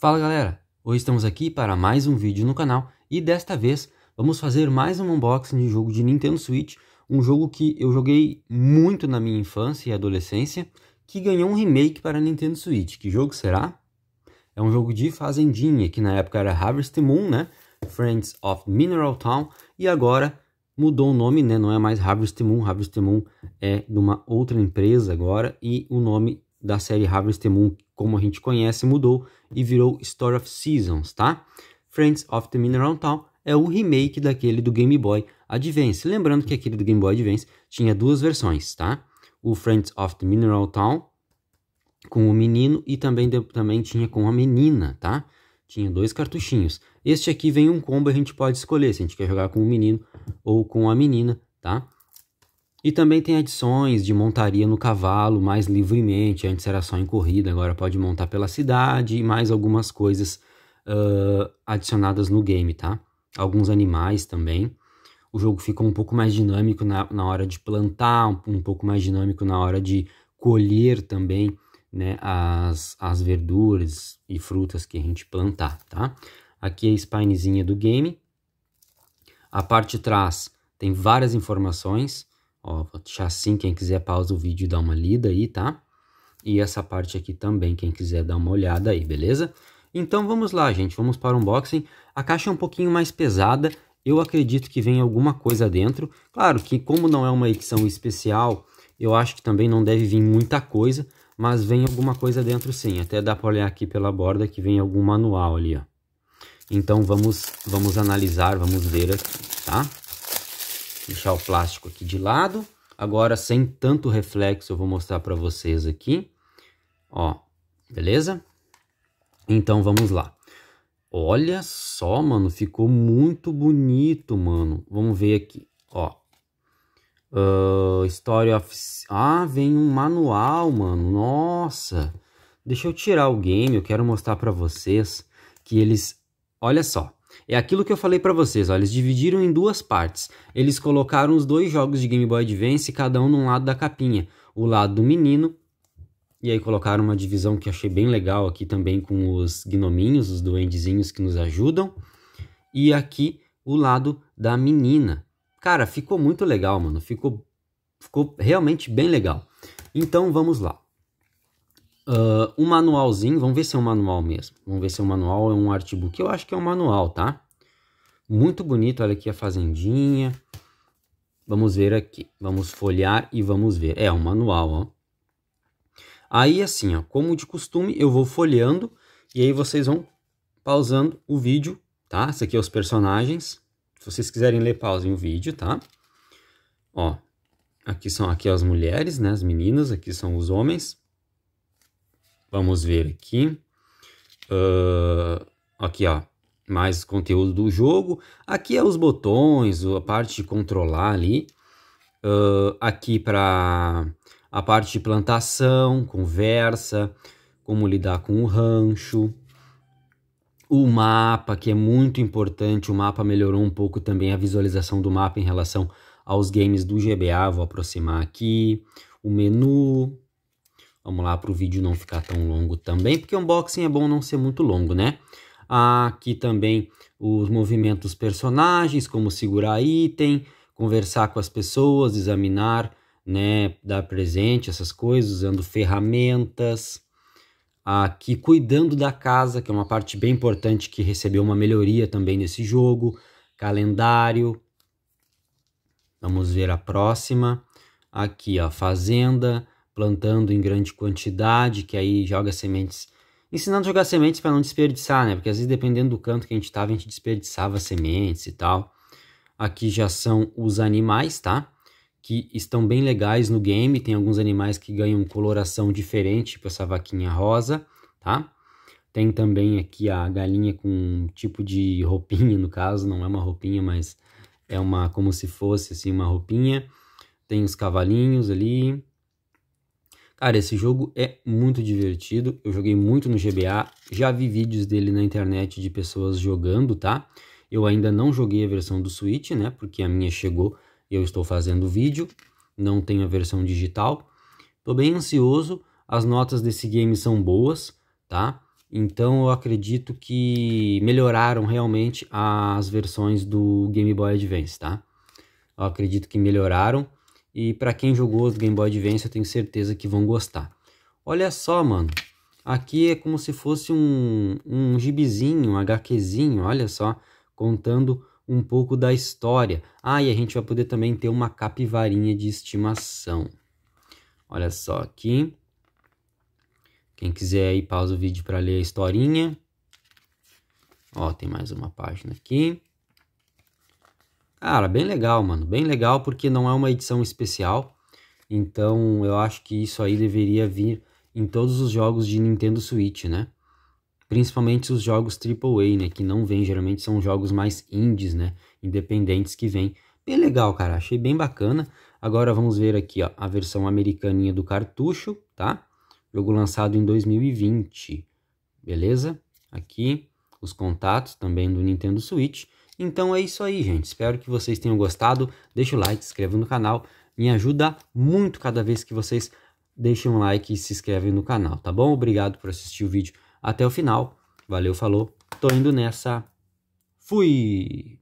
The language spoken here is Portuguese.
Fala galera, hoje estamos aqui para mais um vídeo no canal e desta vez vamos fazer mais um unboxing de jogo de Nintendo Switch, um jogo que eu joguei muito na minha infância e adolescência, que ganhou um remake para Nintendo Switch. Que jogo será? É um jogo de fazendinha, que na época era Harvest Moon, né? Friends of Mineral Town, e agora mudou o nome, né? Não é mais Harvest Moon, Harvest Moon é de uma outra empresa agora, e o nome da série Harvest Moon, como a gente conhece, mudou e virou Story of Seasons, tá? Friends of the Mineral Town é o remake daquele do Game Boy Advance. Lembrando que aquele do Game Boy Advance tinha duas versões, tá? O Friends of the Mineral Town com o menino e também, também tinha com a menina, tá? Tinha dois cartuchinhos. Este aqui vem um combo, a gente pode escolher se a gente quer jogar com o menino ou com a menina, tá? E também tem adições de montaria no cavalo mais livremente. Antes era só em corrida, agora pode montar pela cidade e mais algumas coisas uh, adicionadas no game, tá? Alguns animais também. O jogo ficou um pouco mais dinâmico na, na hora de plantar, um, um pouco mais dinâmico na hora de colher também né, as, as verduras e frutas que a gente plantar, tá? Aqui é a spinezinha do game. A parte de trás tem várias informações Ó, vou deixar assim, quem quiser pausa o vídeo e dá uma lida aí, tá? E essa parte aqui também, quem quiser dar uma olhada aí, beleza? Então vamos lá, gente, vamos para o unboxing. A caixa é um pouquinho mais pesada, eu acredito que vem alguma coisa dentro. Claro que como não é uma edição especial, eu acho que também não deve vir muita coisa, mas vem alguma coisa dentro sim. Até dá para olhar aqui pela borda que vem algum manual ali, ó. Então vamos, vamos analisar, vamos ver aqui, tá? Deixar o plástico aqui de lado. Agora, sem tanto reflexo, eu vou mostrar para vocês aqui. Ó, beleza? Então, vamos lá. Olha só, mano, ficou muito bonito, mano. Vamos ver aqui, ó. Uh, Story of... Ah, vem um manual, mano. Nossa. Deixa eu tirar o game, eu quero mostrar para vocês que eles... Olha só. É aquilo que eu falei para vocês, ó, eles dividiram em duas partes. Eles colocaram os dois jogos de Game Boy Advance, cada um num lado da capinha. O lado do menino, e aí colocaram uma divisão que achei bem legal aqui também com os gnominhos, os duendezinhos que nos ajudam. E aqui o lado da menina. Cara, ficou muito legal, mano. Ficou, ficou realmente bem legal. Então vamos lá. Uh, um manualzinho, vamos ver se é um manual mesmo. Vamos ver se é um manual ou é um artbook. Eu acho que é um manual, tá? Muito bonito, olha aqui a fazendinha. Vamos ver aqui, vamos folhear e vamos ver. É um manual, ó. Aí assim, ó, como de costume, eu vou folheando e aí vocês vão pausando o vídeo, tá? Esse aqui é os personagens. Se vocês quiserem ler, pausem o vídeo, tá? Ó, aqui são aqui as mulheres, né? As meninas, aqui são os homens. Vamos ver aqui. Uh, aqui, ó. Mais conteúdo do jogo. Aqui é os botões, a parte de controlar ali. Uh, aqui para a parte de plantação, conversa, como lidar com o rancho. O mapa, que é muito importante. O mapa melhorou um pouco também a visualização do mapa em relação aos games do GBA. Vou aproximar aqui. O menu, Vamos lá para o vídeo não ficar tão longo também, porque unboxing é bom não ser muito longo, né? Aqui também os movimentos personagens, como segurar item, conversar com as pessoas, examinar, né, dar presente, essas coisas, usando ferramentas. Aqui cuidando da casa, que é uma parte bem importante que recebeu uma melhoria também nesse jogo. Calendário. Vamos ver a próxima. Aqui, a fazenda plantando em grande quantidade, que aí joga sementes. Ensinando a jogar sementes para não desperdiçar, né? Porque às vezes, dependendo do canto que a gente estava, a gente desperdiçava sementes e tal. Aqui já são os animais, tá? Que estão bem legais no game. Tem alguns animais que ganham coloração diferente, tipo essa vaquinha rosa, tá? Tem também aqui a galinha com um tipo de roupinha, no caso, não é uma roupinha, mas é uma como se fosse assim uma roupinha. Tem os cavalinhos ali, Cara, esse jogo é muito divertido. Eu joguei muito no GBA, já vi vídeos dele na internet de pessoas jogando, tá? Eu ainda não joguei a versão do Switch, né? Porque a minha chegou e eu estou fazendo vídeo. Não tenho a versão digital. Tô bem ansioso. As notas desse game são boas, tá? Então eu acredito que melhoraram realmente as versões do Game Boy Advance, tá? Eu acredito que melhoraram e para quem jogou os Game Boy Advance eu tenho certeza que vão gostar. Olha só, mano. Aqui é como se fosse um, um gibizinho, um HQzinho, olha só, contando um pouco da história. Ah, e a gente vai poder também ter uma capivarinha de estimação. Olha só aqui. Quem quiser aí pausa o vídeo para ler a historinha. Ó, tem mais uma página aqui. Cara, bem legal, mano. Bem legal porque não é uma edição especial. Então eu acho que isso aí deveria vir em todos os jogos de Nintendo Switch, né? Principalmente os jogos AAA, né? Que não vêm, geralmente são jogos mais indies, né? Independentes que vêm. Bem legal, cara. Achei bem bacana. Agora vamos ver aqui, ó, a versão americaninha do cartucho, tá? Jogo lançado em 2020. Beleza? Aqui os contatos também do Nintendo Switch. Então é isso aí, gente. Espero que vocês tenham gostado. Deixa o like, se inscreva no canal. Me ajuda muito cada vez que vocês deixem um like e se inscrevem no canal, tá bom? Obrigado por assistir o vídeo até o final. Valeu, falou. Tô indo nessa. Fui!